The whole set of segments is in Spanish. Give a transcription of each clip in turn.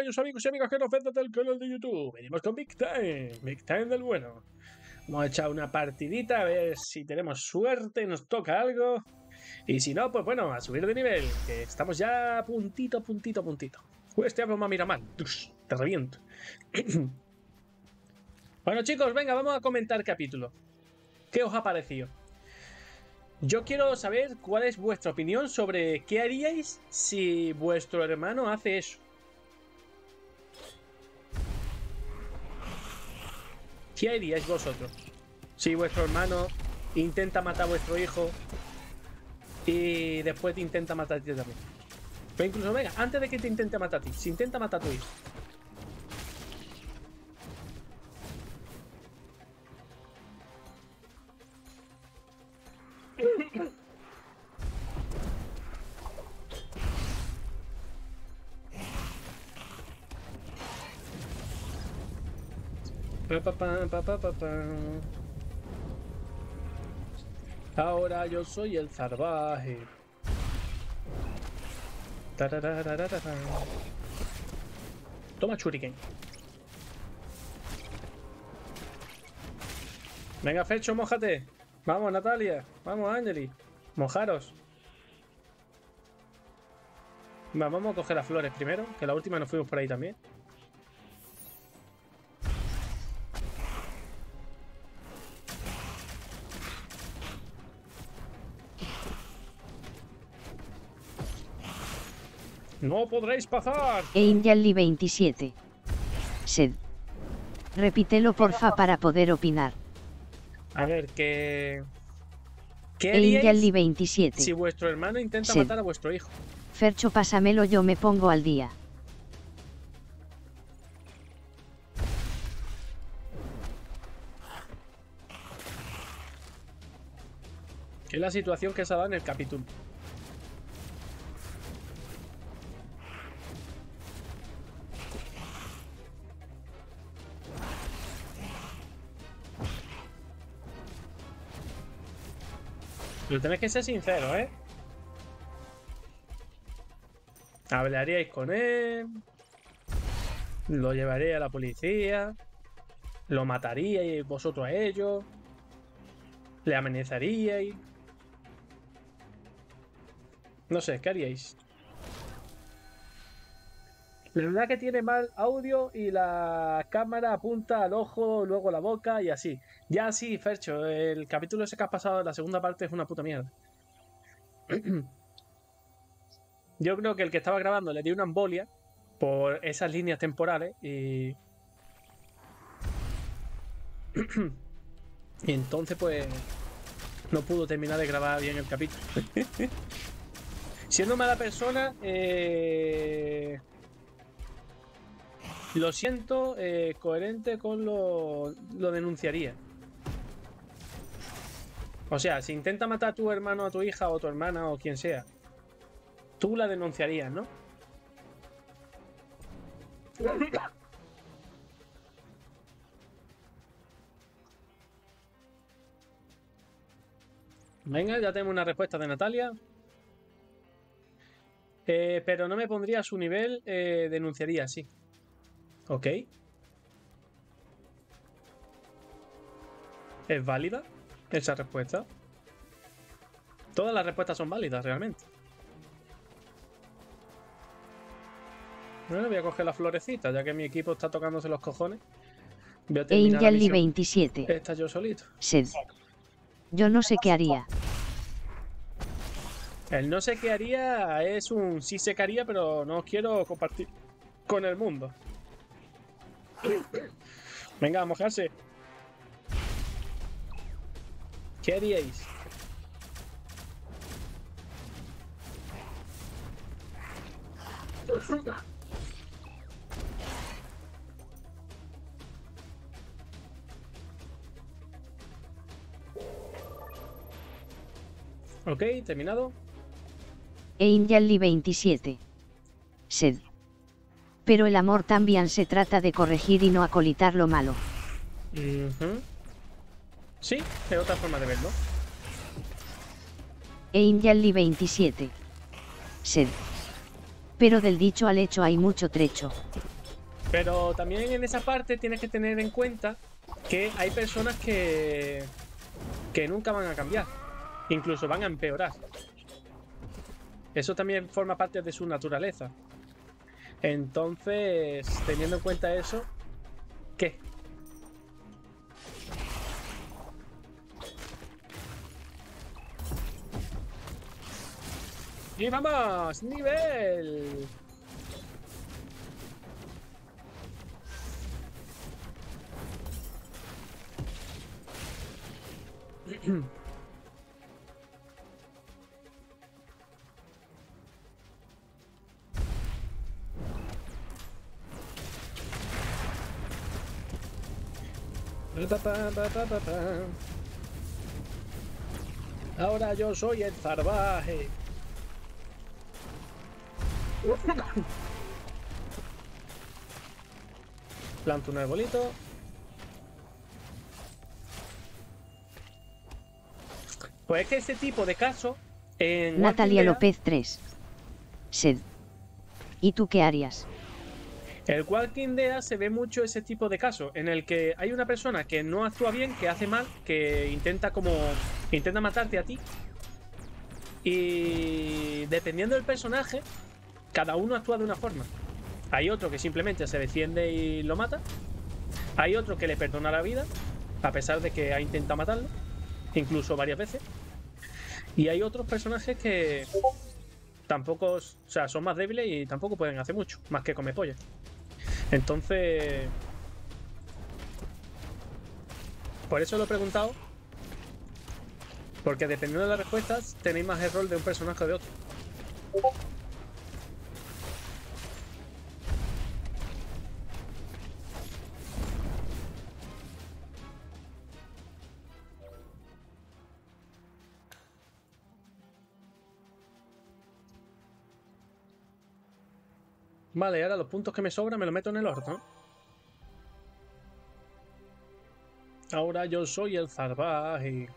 aquellos amigos y amigas que nos ven desde el canal de YouTube. Venimos con Big Time, Big Time del bueno. Vamos a echar una partidita a ver si tenemos suerte, nos toca algo. Y si no, pues bueno, a subir de nivel, que estamos ya puntito, puntito, puntito. Este hablo mira mal, te reviento. bueno chicos, venga, vamos a comentar capítulo. ¿Qué os ha parecido? Yo quiero saber cuál es vuestra opinión sobre qué haríais si vuestro hermano hace eso. ¿Qué haríais vosotros? Si vuestro hermano intenta matar a vuestro hijo y después te intenta matar a ti también. Pero incluso, venga, antes de que te intente matar a ti, si intenta matar a tu hijo. Ahora yo soy el salvaje. Toma churiken. Venga, Fecho, mojate. Vamos, Natalia. Vamos, Angeli. Mojaros. vamos a coger las flores primero, que la última nos fuimos por ahí también. No podréis pasar. Angel 27. Sed. Repítelo porfa para poder opinar. A ver, que... ¿Qué Angel 27. Si vuestro hermano intenta matar a vuestro hijo. Fercho, pásamelo, yo me pongo al día. Es la situación que se dado en el capítulo. Pero tenéis que ser sincero, ¿eh? Hablaríais con él. Lo llevaría a la policía. Lo mataríais vosotros a ellos. Le amenazaríais. No sé, ¿qué haríais? La verdad que tiene mal audio y la cámara apunta al ojo, luego la boca y así. Ya sí, Fercho, el capítulo ese que has pasado, la segunda parte es una puta mierda. Yo creo que el que estaba grabando le dio una embolia por esas líneas temporales y... y entonces pues no pudo terminar de grabar bien el capítulo. Siendo mala persona, eh... Lo siento, eh, coherente con lo, lo denunciaría. O sea, si intenta matar a tu hermano, a tu hija o a tu hermana o quien sea, tú la denunciarías, ¿no? Venga, ya tenemos una respuesta de Natalia. Eh, pero no me pondría a su nivel, eh, denunciaría, sí. Ok. ¿Es válida esa respuesta? Todas las respuestas son válidas, realmente. Bueno, voy a coger la florecita, ya que mi equipo está tocándose los cojones. Voy a terminar la 27. Esta yo solito. Sed. Yo no sé qué haría. El no sé qué haría es un sí sé qué haría, pero no quiero compartir con el mundo. Venga, a mojarse. ¿Qué haríais? Ok, terminado. Angel 27. Sed pero el amor también se trata de corregir y no acolitar lo malo. Sí, es otra forma de verlo. Angel 27. Sed. Pero del dicho al hecho hay mucho trecho. Pero también en esa parte tienes que tener en cuenta que hay personas que, que nunca van a cambiar. Incluso van a empeorar. Eso también forma parte de su naturaleza. Entonces, teniendo en cuenta eso, ¿qué? ¡Y vamos! ¡Nivel! Ahora yo soy el salvaje. Planto un arbolito. Pues es que ese tipo de caso en Natalia López 3. Sed. ¿Y tú qué harías? El Walking Dead se ve mucho ese tipo de casos en el que hay una persona que no actúa bien, que hace mal, que intenta como intenta matarte a ti. Y dependiendo del personaje, cada uno actúa de una forma. Hay otro que simplemente se defiende y lo mata. Hay otro que le perdona la vida, a pesar de que ha intentado matarlo, incluso varias veces. Y hay otros personajes que tampoco, o sea, son más débiles y tampoco pueden hacer mucho, más que comer pollo. Entonces, por eso lo he preguntado, porque dependiendo de las respuestas tenéis más el rol de un personaje o de otro. Vale, ahora los puntos que me sobran me los meto en el orto. Ahora yo soy el salvaje.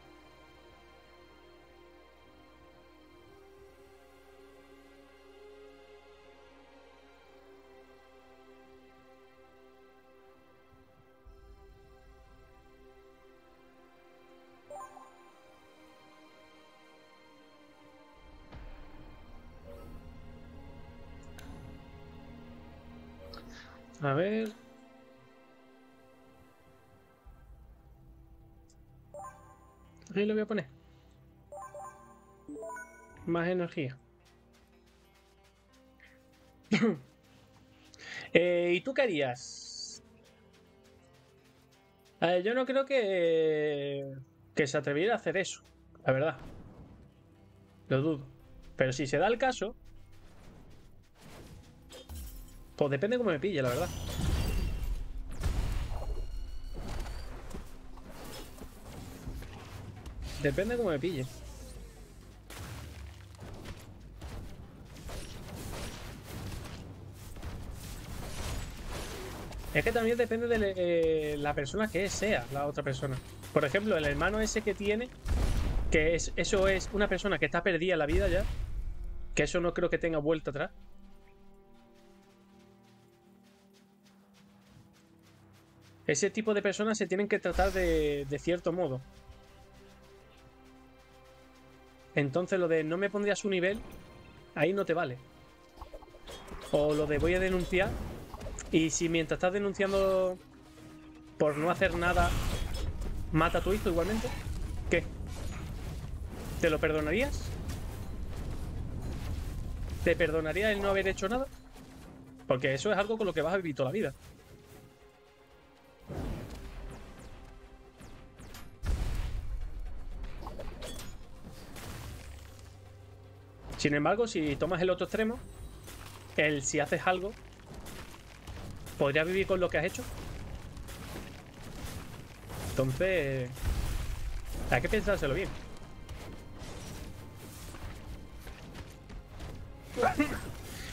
A ver. Ahí lo voy a poner. Más energía. Eh, ¿Y tú qué harías? A ver, yo no creo que, que se atreviera a hacer eso, la verdad. Lo dudo. Pero si se da el caso, pues depende cómo me pille, la verdad. Depende cómo me pille. Es que también depende de eh, la persona que sea la otra persona. Por ejemplo, el hermano ese que tiene, que es, eso es una persona que está perdida en la vida ya, que eso no creo que tenga vuelta atrás. Ese tipo de personas se tienen que tratar de, de cierto modo. Entonces lo de no me pondría a su nivel, ahí no te vale. O lo de voy a denunciar y si mientras estás denunciando por no hacer nada mata a tu hijo igualmente, ¿qué? ¿Te lo perdonarías? ¿Te perdonaría el no haber hecho nada? Porque eso es algo con lo que vas a vivir toda la vida. Sin embargo, si tomas el otro extremo, el si haces algo, ¿podrías vivir con lo que has hecho? Entonces, hay que pensárselo bien.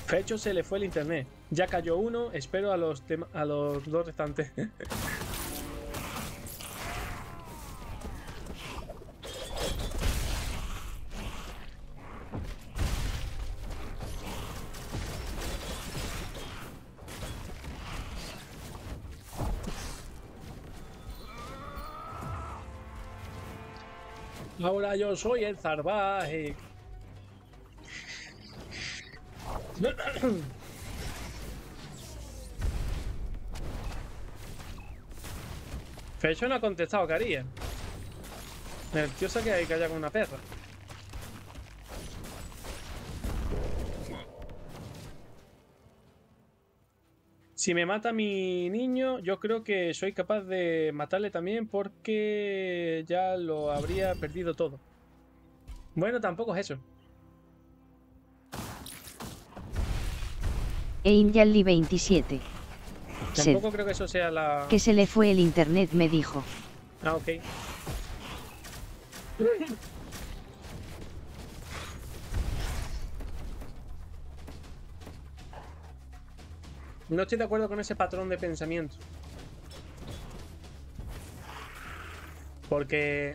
Fecho se le fue el internet. Ya cayó uno, espero a los, a los dos restantes. Ahora yo soy el salvaje. Fecho no ha contestado que haría. Tío se queda ahí calla con una perra. Si me mata mi niño, yo creo que soy capaz de matarle también porque ya lo habría perdido todo. Bueno, tampoco es eso. Einjali 27. Sed. Tampoco creo que eso sea la... Que se le fue el internet, me dijo. Ah, ok. No estoy de acuerdo con ese patrón de pensamiento. Porque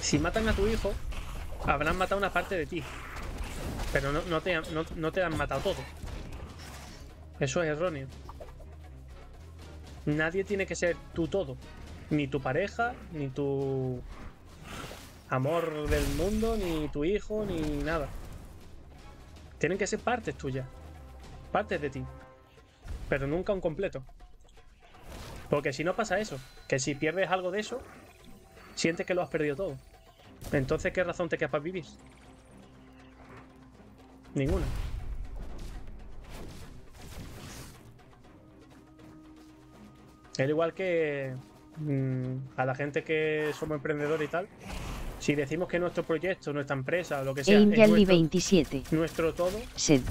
si matan a tu hijo, habrán matado una parte de ti. Pero no, te, te han matado todo. Eso es erróneo. Nadie tiene que ser tu todo. Ni tu pareja, ni tu amor del mundo, ni tu hijo, ni nada. Tienen que ser partes tuyas. Partes de ti. Pero nunca un completo. Porque si no pasa eso, que si pierdes algo de eso, sientes que lo has perdido todo. Entonces, ¿qué razón te queda para vivir? Ninguna. Es igual que mm, a la gente que somos emprendedores y tal, si decimos que nuestro proyecto, nuestra empresa, lo que sea, es nuestro, 27. nuestro todo, Sed.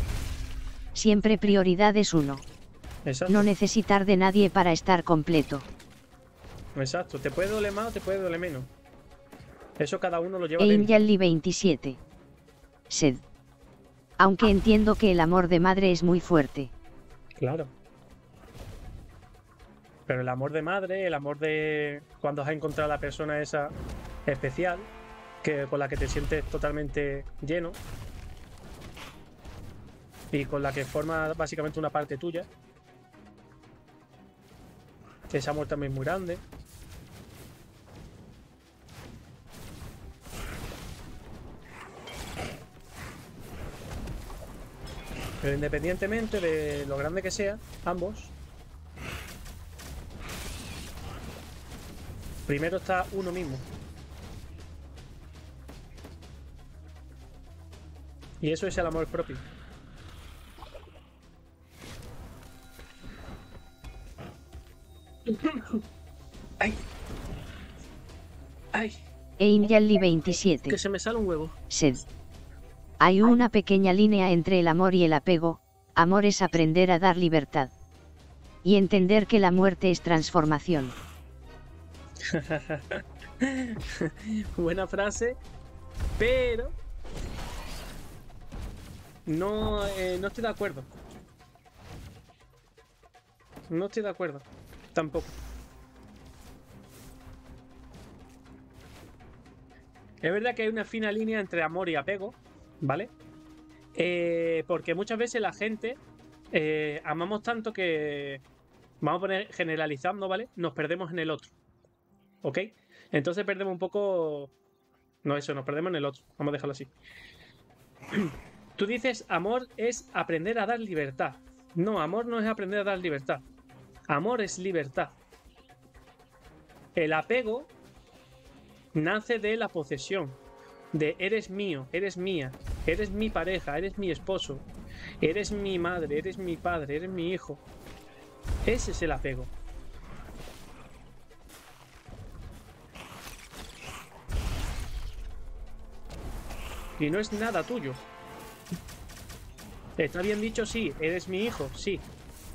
Siempre prioridad es uno. Exacto, No necesitar de nadie para estar completo. exacto, te puede doler más o te puede doler menos. Eso cada uno lo lleva. Einjali 27. Sed. Aunque entiendo que el amor de madre es muy fuerte. Claro. Pero el amor de madre, el amor de cuando has encontrado a la persona esa especial, que con la que te sientes totalmente lleno y con la que forma básicamente una parte tuya. Ese amor también es muy grande. Pero independientemente de lo grande que sea, ambos. Primero está uno mismo. Y eso es el amor propio. ¡Ay! ¡Ay! Einjali 27. Que se me sale un huevo. Sed. Hay una pequeña línea entre el amor y el apego, amor es aprender a dar libertad. Y entender que la muerte es transformación. Buena frase, pero no, eh, no estoy de acuerdo. No estoy de acuerdo, tampoco. Es verdad que hay una fina línea entre amor y apego, ¿vale? Eh, porque muchas veces la gente eh, amamos tanto que, vamos a poner generalizando, ¿vale? Nos perdemos en el otro. ¿Ok? Entonces perdemos un poco... No, eso, nos perdemos en el otro. Vamos a dejarlo así. Tú dices, amor es aprender a dar libertad. No, amor no es aprender a dar libertad. Amor es libertad. El apego nace de la posesión. De eres mío, eres mía, eres mi pareja, eres mi esposo, eres mi madre, eres mi padre, eres mi hijo. Ese es el apego. Y no es nada tuyo. Está bien dicho, sí, eres mi hijo, sí,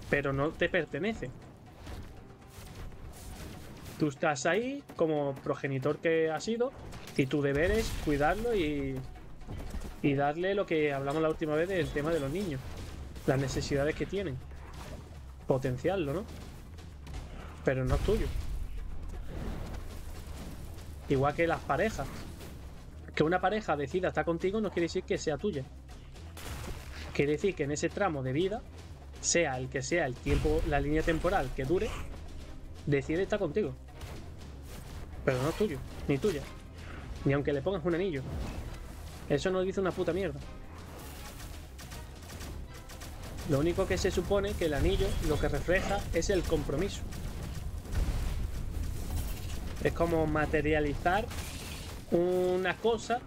pero no te pertenece. Tú estás ahí como progenitor que has sido y tu deber es cuidarlo y, y darle lo que hablamos la última vez del tema de los niños, las necesidades que tienen, potenciarlo, ¿no? Pero no es tuyo. Igual que las parejas. Que una pareja decida estar contigo no quiere decir que sea tuya. Quiere decir que en ese tramo de vida, sea el que sea el tiempo, la línea temporal que dure, decide estar contigo. Pero no es tuyo, ni tuya. Ni aunque le pongas un anillo. Eso no dice una puta mierda. Lo único que se supone que el anillo lo que refleja es el compromiso. Es como materializar una cosa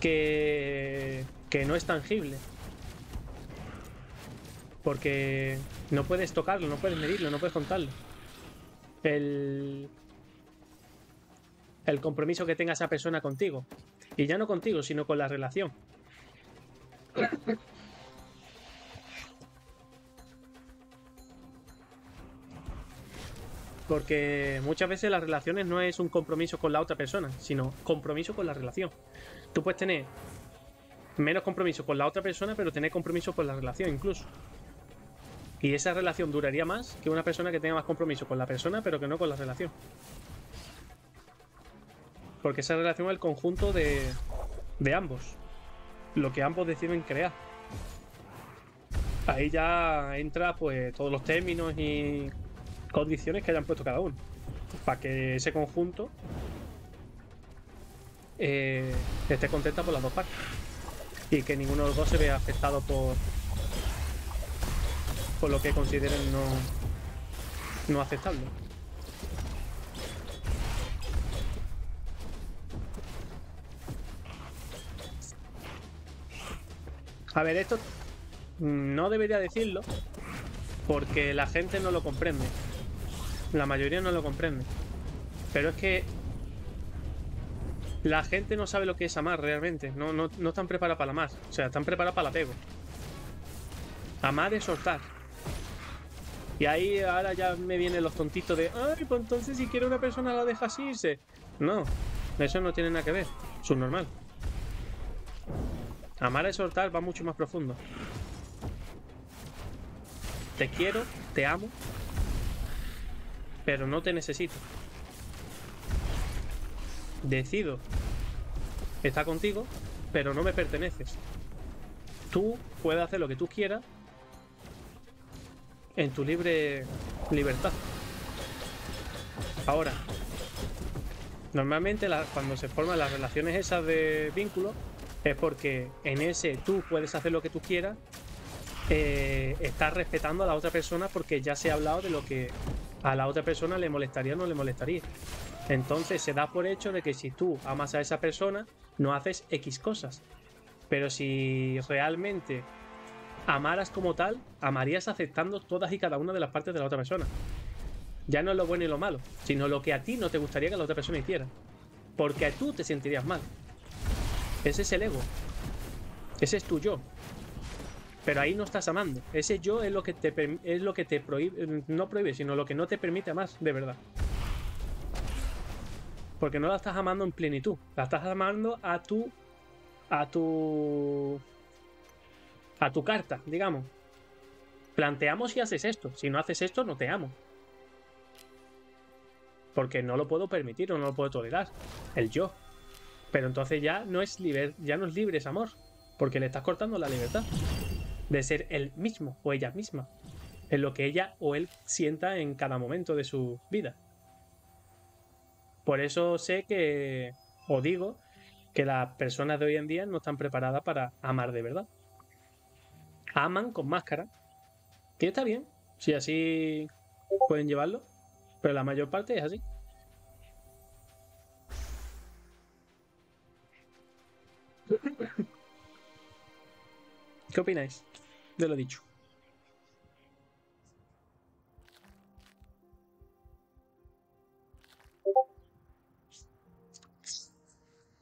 que, que no es tangible. Porque no puedes tocarlo, no puedes medirlo, no puedes contarlo. El, el compromiso que tenga esa persona contigo. Y ya no contigo, sino con la relación. Porque muchas veces las relaciones no es un compromiso con la otra persona, sino compromiso con la relación. Tú puedes tener menos compromiso con la otra persona, pero tener compromiso con la relación incluso. Y esa relación duraría más que una persona que tenga más compromiso con la persona, pero que no con la relación. Porque esa relación es el conjunto de, de ambos. Lo que ambos deciden crear. Ahí ya entra pues todos los términos y condiciones que hayan puesto cada uno. Para que ese conjunto eh, esté contenta por las dos partes. Y que ninguno de los dos se vea afectado por, por lo que consideren no, no aceptable. A ver, esto no debería decirlo porque la gente no lo comprende. La mayoría no lo comprende. Pero es que la gente no sabe lo que es amar realmente. No, no, no están preparados para amar. O sea, están preparados para el apego. Amar es soltar. Y ahí ahora ya me vienen los tontitos de, ay, pues entonces si quiere una persona la dejas irse. No, eso no tiene nada que ver. Es normal. Amar es soltar va mucho más profundo. Te quiero, te amo, pero no te necesito. Decido estar contigo, pero no me perteneces. Tú puedes hacer lo que tú quieras en tu libre libertad. Ahora, normalmente cuando se forman las relaciones esas de vínculo, es porque en ese tú puedes hacer lo que tú quieras, eh, estás respetando a la otra persona porque ya se ha hablado de lo que a la otra persona le molestaría o no le molestaría. Entonces se da por hecho de que si tú amas a esa persona, no haces X cosas. Pero si realmente amaras como tal, amarías aceptando todas y cada una de las partes de la otra persona. Ya no es lo bueno y lo malo, sino lo que a ti no te gustaría que la otra persona hiciera. Porque a tú te sentirías mal. Ese es el ego. Ese es tu yo. Pero ahí no estás amando. Ese yo es lo que te, es lo que te prohíbe, no prohíbe, sino lo que no te permite más, de verdad. Porque no la estás amando en plenitud. La estás amando a tu. a tu. A tu carta, digamos. Planteamos si haces esto. Si no haces esto, no te amo. Porque no lo puedo permitir o no lo puedo tolerar. El yo. Pero entonces ya no es libre, ya no es libre ese amor, porque le estás cortando la libertad de ser él mismo o ella misma, en lo que ella o él sienta en cada momento de su vida. Por eso sé que, o digo, que las personas de hoy en día no están preparadas para amar de verdad. Aman con máscara, que está bien, si así pueden llevarlo, pero la mayor parte es así. ¿Qué opináis de lo dicho?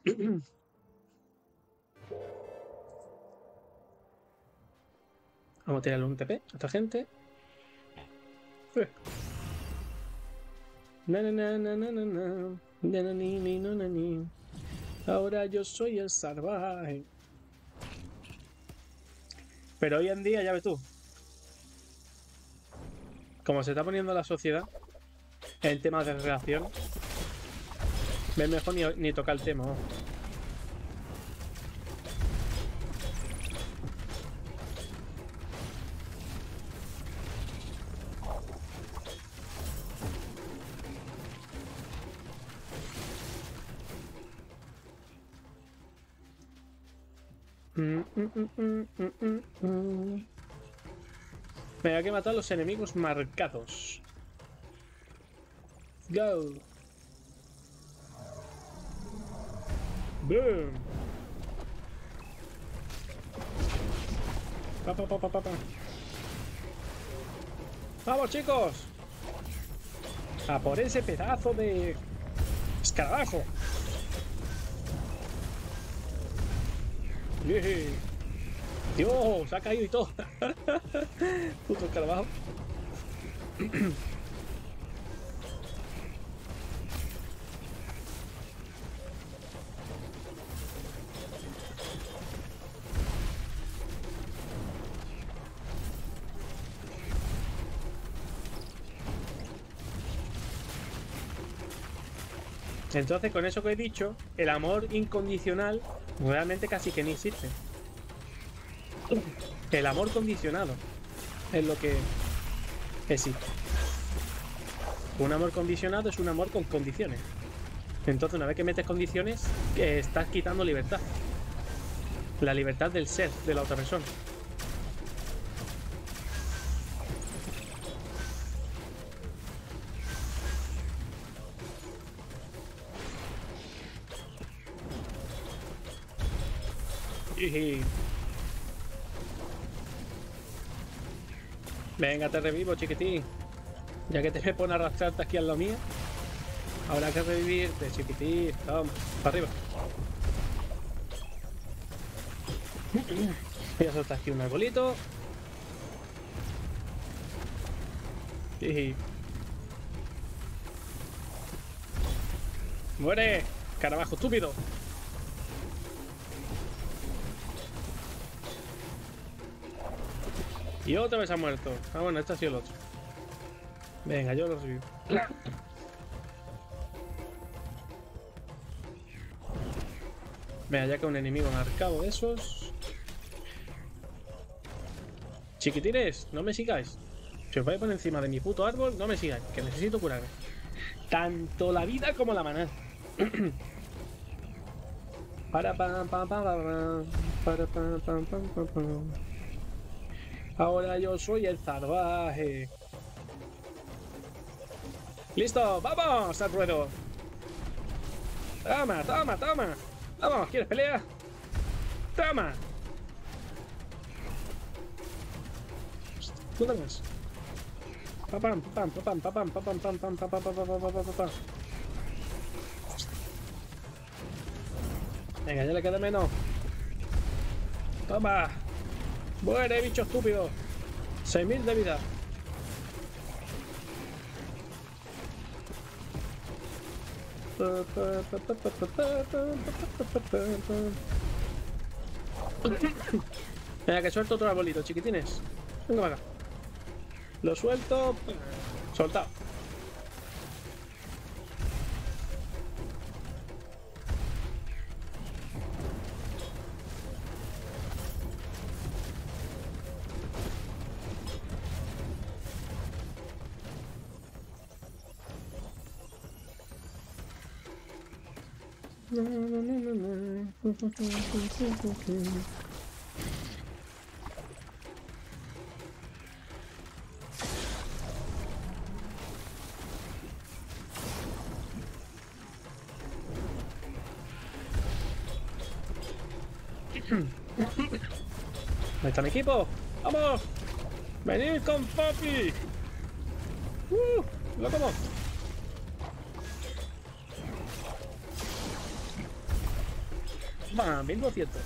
Vamos a tirarle un TP a esta gente. Ahora yo soy el salvaje. Pero hoy en día, ya ves tú. Como se está poniendo la sociedad en temas de relación, es mejor ni, ni tocar el tema. Me hay que matar a los enemigos marcados. Go. Boom. Pa. ¡Vamos, chicos! A por ese pedazo de escarabajo. Dios, ha caído y todo. Puto escarabajo. Entonces, con eso que he dicho, el amor incondicional realmente casi que ni existe. El amor condicionado es lo que existe. Un amor condicionado es un amor con condiciones. Entonces, una vez que metes condiciones, estás quitando libertad. La libertad del ser de la otra persona. Venga, te revivo, chiquitín. Ya que te me pone a arrastrarte aquí al lo mío. Habrá que revivirte, chiquitín. Vamos, para arriba. Voy a soltar aquí un arbolito. ¡Muere! ¡Carabajo estúpido! Y otra vez ha muerto. Ah, bueno, este ha sido el otro. Venga, yo lo revivo. Venga, ya que un enemigo marcado de esos. Chiquitines, no me sigáis. Si os vais por encima de mi puto árbol, no me sigáis, que necesito curarme. Tanto la vida como la maná. para pam pam pam para pam pam pam pam Ahora yo soy el salvaje. ¡Listo! ¡Vamos al ruedo! ¡Toma, toma, toma! ¡Vamos! ¿Quieres pelea? ¡Toma! ¿Dónde más? Papam, papam, papam, papam, papam, pam, pam, papam, papam, papam, papam. Venga, ya le queda menos. Toma. Muere, bicho estúpido. 6000 de vida. Venga, que suelto otro arbolito, chiquitines. Venga, venga. Lo suelto. Soltado. ¿Dónde está mi equipo? ¡Vamos! ¡Venid con papi! ¡Uh! ¡Lo como! ¡Bam! 1200.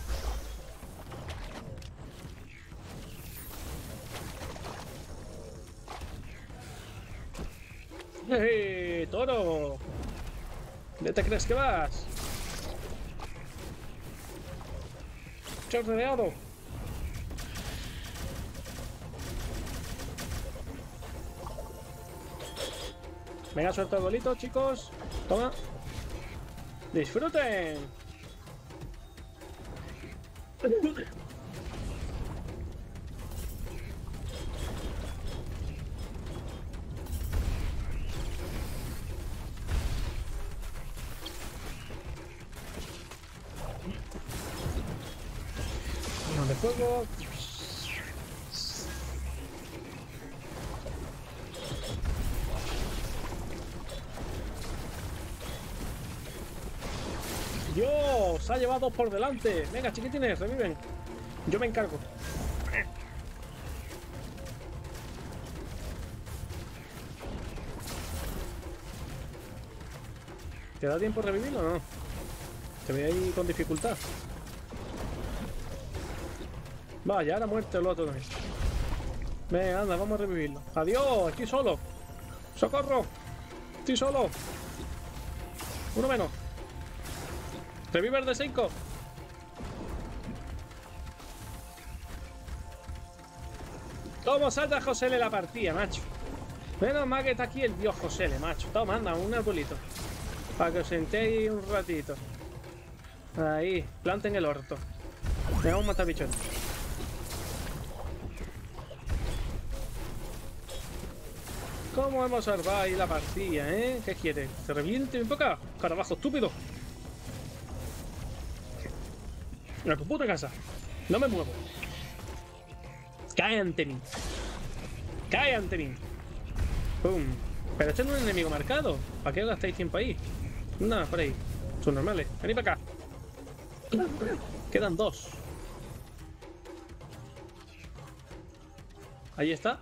¡Eh! ¡Toro! ¿Dónde te crees que vas? ¡Chorreado! Venga, suelta el bolito, chicos. Toma. ¡Disfruten! Fuego. Dios, ha llevado por delante. Venga, chiquitines, reviven. Yo me encargo. ¿Te da tiempo revivirlo o no? Te voy ahí con dificultad. Vaya, ahora muerte el otro también. Venga, anda, vamos a revivirlo. Adiós, estoy solo. ¡Socorro! Estoy solo. Uno menos. Revive el de 5. Toma, salta José la partida, macho. Menos mal que está aquí el dios José, macho. Toma, anda, un arbolito. Para que os sentéis un ratito. Ahí, planten el orto. Vamos a matar bichos. ¿Cómo hemos salvado ahí la partida, eh? ¿Qué quiere? ¿Se reviente un poco? Carabajo estúpido. A tu puta casa. No me muevo. Cae ante mí. Cae ante. Pum. Pero este no es un enemigo marcado. ¿Para qué gastáis tiempo ahí? Nada, por ahí. Son normales. Venid para acá. Quedan dos. Ahí está.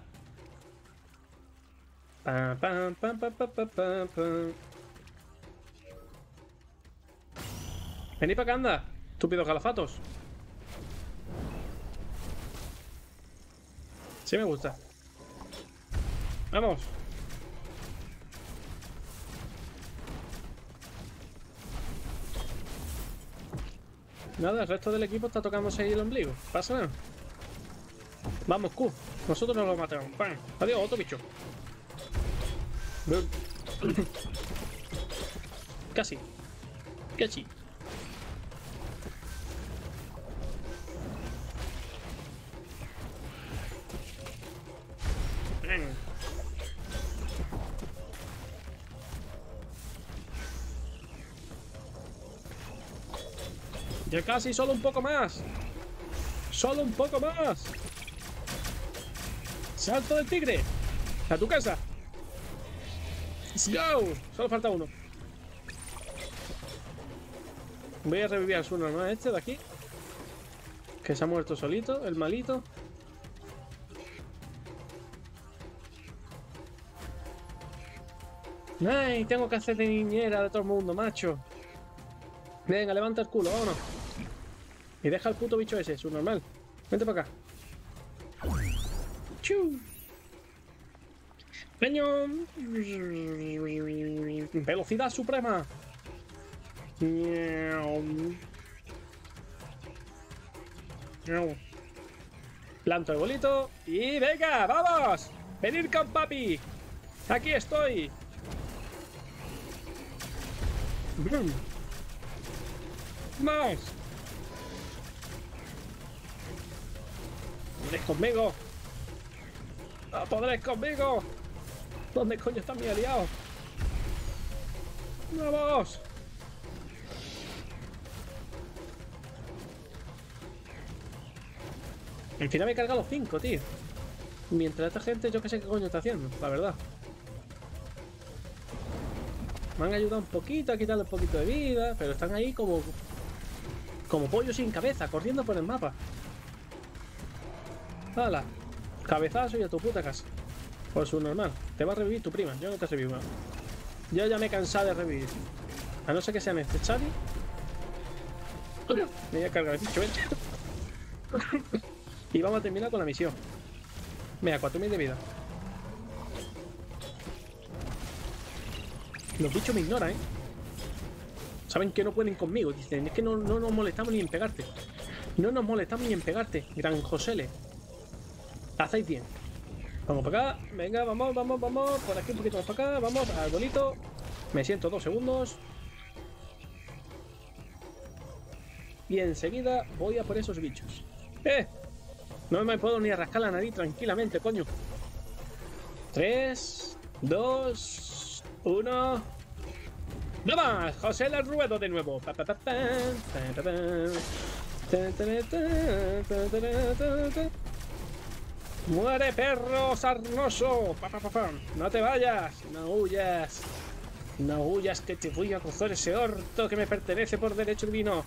Pam, pam, pam, pam, pam, pam, pam, para acá, anda. Estúpidos calafatos. Sí me gusta. Vamos. Nada, el resto del equipo está tocándose ahí el ombligo. Pasa nada. Vamos, Q. Nosotros nos lo matamos. ¡Pam! Adiós, otro bicho. Casi. Casi. Ya casi, solo un poco más. Solo un poco más. Salto del tigre. A tu casa. Let's go. Solo falta uno. Voy a revivir al suelo, ¿no? Este de aquí. Que se ha muerto solito, el malito. Ay, tengo que hacer de niñera de todo el mundo, macho. Venga, levanta el culo, vámonos. Y deja el puto bicho ese, su normal. Vente para acá. Chu. Peñón. Velocidad suprema. Planto el bolito y venga, vamos. Venir con papi. Aquí estoy. ¡Más! ¡Podréis conmigo! ¡No podréis conmigo! ¿Dónde coño está mi aliado? ¡Vamos! Al final me he cargado 5, tío. Mientras esta gente, yo que sé qué coño está haciendo, la verdad. Me han ayudado un poquito a quitarle un poquito de vida, pero están ahí como como pollo sin cabeza, corriendo por el mapa. ¡Hala! Cabezazo y a tu puta casa. Por su normal. Te va a revivir tu prima. Yo no te revivo. Yo ya me he cansado de revivir. A no ser que sea necesario. Me voy a cargar el bicho, ¿eh? y vamos a terminar con la misión. Mira, 4000 de vida. Los bichos me ignoran, ¿eh? Saben que no pueden conmigo. Dicen, es que no, no nos molestamos ni en pegarte. No nos molestamos ni en pegarte, gran Josele. Hacéis bien. Vamos para acá. Venga, vamos, vamos, vamos. Por aquí un poquito más para acá. Vamos, al bolito. Me siento dos segundos. Y enseguida voy a por esos bichos. ¡Eh! No me puedo ni arrascar la nariz tranquilamente, coño. Tres, dos, uno... ¡Vamos! José el ruedo de nuevo. Pa, pa, pa, Muere perro sarnoso. No te vayas. No huyas. No huyas que te voy a coger ese orto que me pertenece por derecho divino.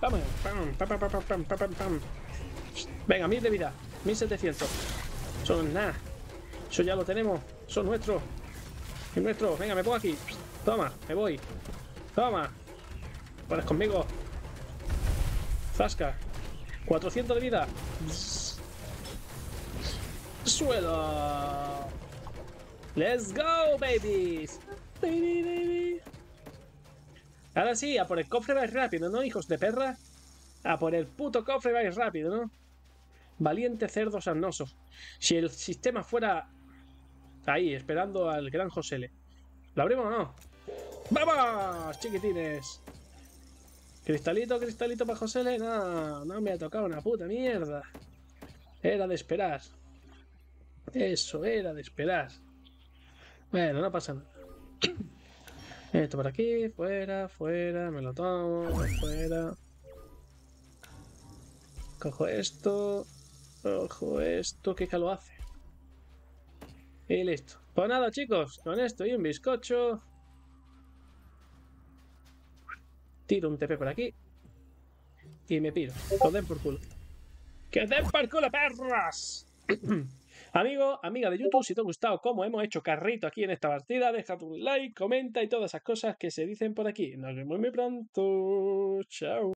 Vamos. Venga, mil de vida. 1700. Son nada. Eso ya lo tenemos. Son nuestros. Es nuestro. Venga, me pongo aquí. Toma, me voy. Toma. Pones conmigo. Zasca. 400 de vida. Suelo. Let's go, babies. Baby, baby. Ahora sí, a por el cofre vais rápido, ¿no, hijos de perra? A por el puto cofre vais rápido, ¿no? Valiente cerdo sarnoso. Si el sistema fuera ahí, esperando al gran Josele. ¿Lo abrimos o no? ¡Vamos, chiquitines! Cristalito, cristalito para Josele. No, no me ha tocado una puta mierda. Era de esperar. Eso era de esperar. Bueno, no pasa nada. Esto por aquí, fuera, fuera, me lo tomo, fuera. Cojo esto, cojo esto, ¿qué lo hace? Y listo. Pues nada, chicos, con esto y un bizcocho. Tiro un TP por aquí. Y me piro. Que den por culo. ¡Que den por culo, perras! Amigo, amiga de YouTube, si te ha gustado cómo hemos hecho carrito aquí en esta partida, deja tu like, comenta y todas esas cosas que se dicen por aquí. Nos vemos muy pronto. Chao.